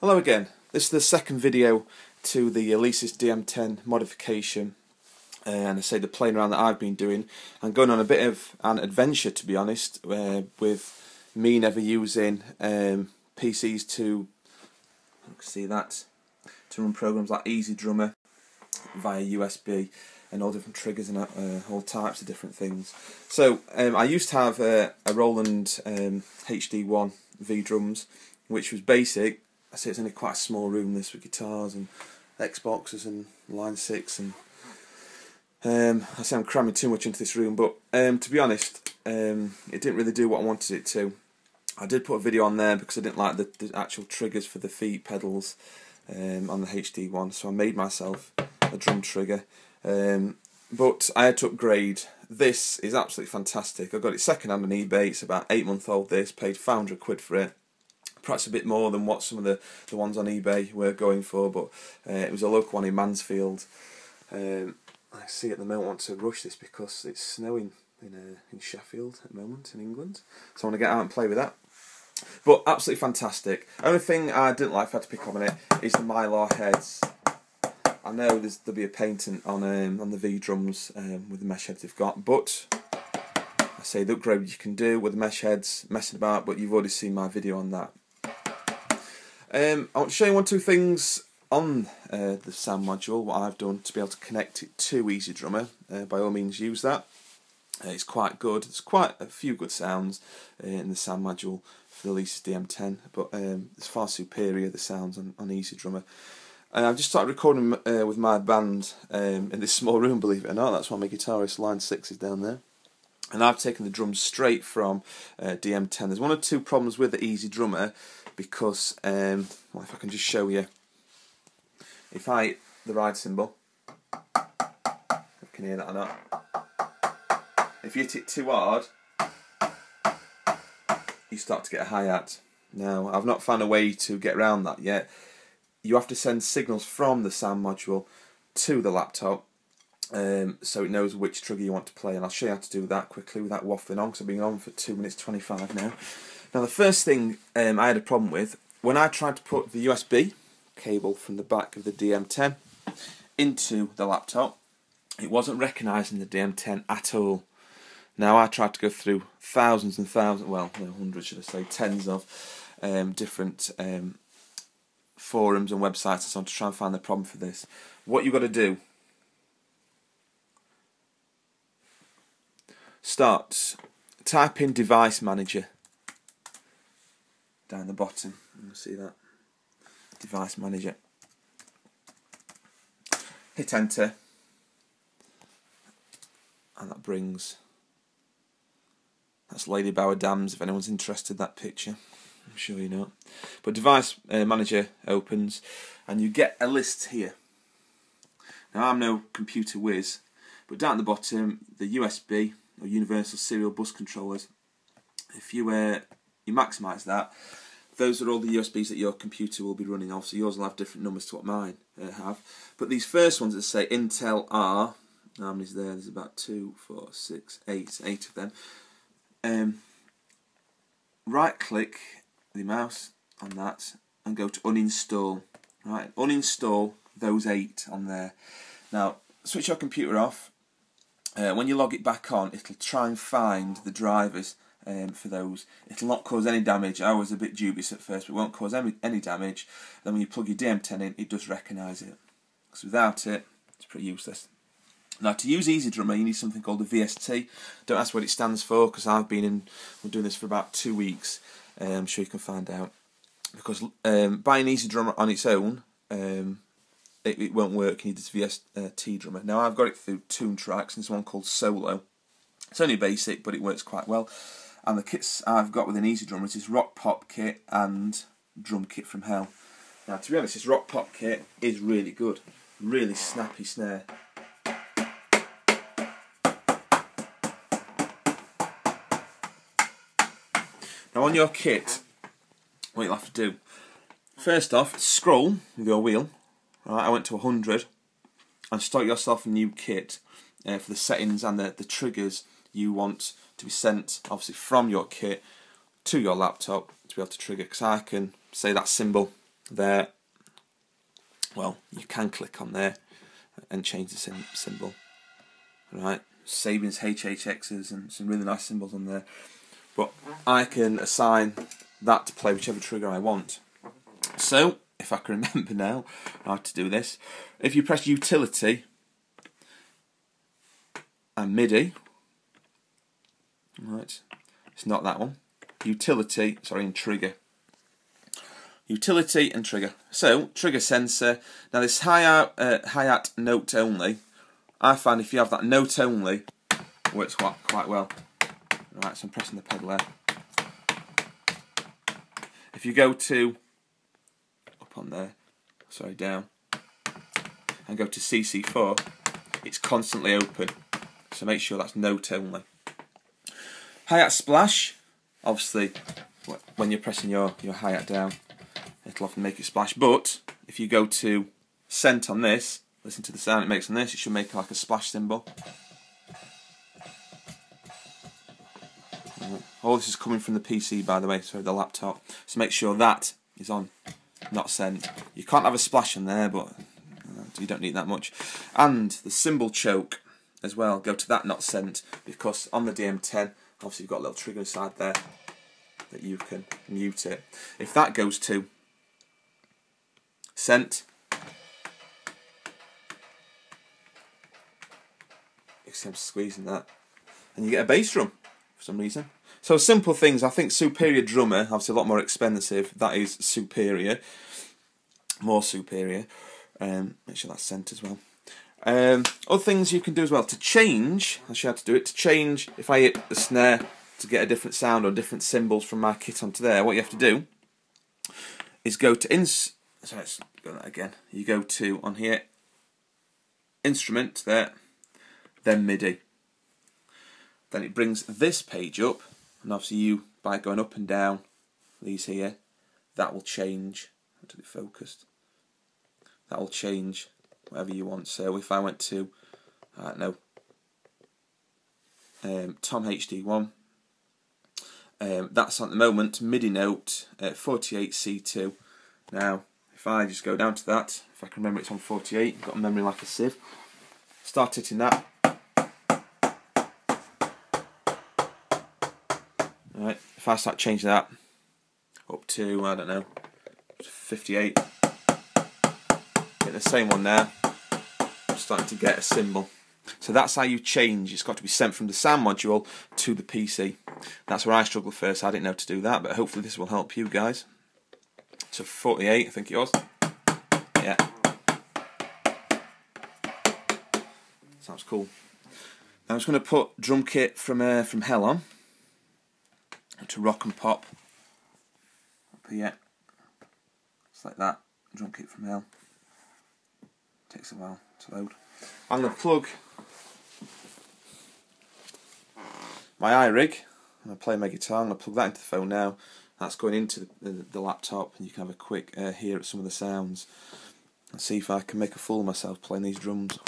Hello again. This is the second video to the Alesis DM10 modification uh, and I say the playing around that I've been doing and going on a bit of an adventure to be honest uh, with me never using um, PCs to see that to run programs like EZdrummer via USB and all different triggers and uh, all types of different things. So um, I used to have a, a Roland um, HD1 V drums which was basic I say it's only quite a small room this with guitars and Xboxes and Line 6 and um, I say I'm cramming too much into this room but um, to be honest um, it didn't really do what I wanted it to. I did put a video on there because I didn't like the, the actual triggers for the feet pedals um, on the HD one so I made myself a drum trigger um, but I had to upgrade. This is absolutely fantastic. I got it second hand on eBay. It's about eight month old. This paid 500 quid for it perhaps a bit more than what some of the, the ones on eBay were going for, but uh, it was a local one in Mansfield. Um, I see at the moment I want to rush this because it's snowing in uh, in Sheffield at the moment in England, so I want to get out and play with that. But absolutely fantastic. Only thing I didn't like, if I had to pick up on it, is the mylar heads. I know there's, there'll be a patent on um, on the V drums um, with the mesh heads they've got, but I say the upgrade you can do with the mesh heads, messing about, but you've already seen my video on that. Um, I want to show you one two things on uh, the sound module, what I've done to be able to connect it to EZdrummer. Uh, by all means use that. Uh, it's quite good. There's quite a few good sounds uh, in the sound module for the Alesis DM10, but um, it's far superior the sounds on, on EZdrummer. And I've just started recording uh, with my band um, in this small room, believe it or not. That's why my guitarist line 6 is down there. And I've taken the drums straight from uh, DM10. There's one or two problems with the EZdrummer because um, well, if I can just show you, if I the ride cymbal, you can hear that or not. If you hit it too hard, you start to get a hi-hat. Now, I've not found a way to get around that yet. You have to send signals from the sound module to the laptop um, so it knows which trigger you want to play and I'll show you how to do that quickly without waffling on because I've been on for 2 minutes 25 now. Now the first thing um, I had a problem with, when I tried to put the USB cable from the back of the DM10 into the laptop, it wasn't recognising the DM10 at all. Now I tried to go through thousands and thousands, well, hundreds should I say, tens of um, different um, forums and websites and so on to try and find the problem for this. What you've got to do, start, type in device manager down the bottom. You see that device manager. Hit enter, and that brings that's Ladybower Dams. If anyone's interested, that picture. I'm sure you know. But device uh, manager opens, and you get a list here. Now I'm no computer whiz, but down at the bottom, the USB or Universal Serial Bus Controllers. If you uh, you maximise that, those are all the USBs that your computer will be running off. So yours will have different numbers to what mine uh, have. But these first ones that say Intel R, how many's there? There's about two, four, six, eight, eight of them. Um, right click the mouse on that and go to uninstall. Right, uninstall those eight on there. Now switch your computer off. Uh, when you log it back on, it'll try and find the drivers um, for those. It'll not cause any damage. I was a bit dubious at first, but it won't cause any, any damage. Then when you plug your DM10 in, it does recognise it. Because without it, it's pretty useless. Now, to use EZdrummer, you need something called a VST. Don't ask what it stands for, because I've been in, I'm doing this for about two weeks. Um, I'm sure you can find out. Because um, buying EZdrummer on its own, um, it, it, won't work. You need this VST drummer. Now, I've got it through Tune Tracks, and it's one called Solo. It's only basic, but it works quite well. And the kits I've got with an EZdrummer is this Rock Pop kit and Drum Kit from Hell. Now, to be honest, this Rock Pop kit is really good. Really snappy snare. Now, on your kit, what you'll have to do, first off, scroll with your wheel. Right, I went to 100 and start yourself a new kit uh, for the settings and the, the triggers you want to be sent obviously from your kit to your laptop to be able to trigger because I can say that cymbal there, well, you can click on there and change the cymbal. Right, Sabian's HHXs and some really nice cymbals on there. But I can assign that to play whichever trigger I want. So, if I can remember now how to do this, if you press utility and MIDI, right, it's not that one, utility, sorry, and trigger. Utility and trigger. So, trigger sensor. Now this hi-hat, uh, hi-hat note only, I find if you have that note only, works quite, quite well. Right, so I'm pressing the pedal there. If you go to up on there, sorry, down, and go to CC4, it's constantly open. So make sure that's note only. Hi-hat splash, obviously, when you're pressing your, your hi-hat down, it'll often make it splash. But if you go to sent on this, listen to the sound it makes on this, it should make like a splash cymbal. All this is coming from the PC, by the way, sorry, the laptop. So make sure that is on not sent. You can't have a splash in there, but you don't need that much. And the cymbal choke as well, go to that not sent, because on the DM10, obviously you've got a little trigger side there that you can mute it. If that goes to sent, you see I'm squeezing that, and you get a bass drum for some reason. So simple things. I think Superior Drummer, obviously a lot more expensive. That is superior, more superior. Um, make sure that's sent as well. Um, other things you can do as well to change. I'll show you how to do it. To change, if I hit the snare to get a different sound or different cymbals from my kit onto there, what you have to do is go to ins. Sorry, let's go that again. You go to on here, instrument there, then MIDI. Then it brings this page up and obviously you by going up and down these here that will change to be focused that will change whatever you want. So if I went to I don't know um, Tom HD1 um, that's at the moment MIDI note at 48C2 now if I just go down to that if I can remember it's on 48 got a memory like a sieve. Start hitting that. Right, if I start changing that up to, I don't know, 58, get the same one there, I'm starting to get a cymbal. So that's how you change. It's got to be sent from the sound module to the PC. That's where I struggled first. I didn't know to do that, but hopefully this will help you guys. So 48, I think it was. Yeah. Sounds cool. Now I'm just going to put drum kit from uh, from Hell on to rock and pop up here. It's like that. Drum kit from hell. Takes a while to load. I'm going to plug my iRig. I'm going to play my guitar. I'm going to plug that into the phone now. That's going into the, the, the laptop, and you can have a quick uh, hear at some of the sounds and see if I can make a fool of myself playing these drums.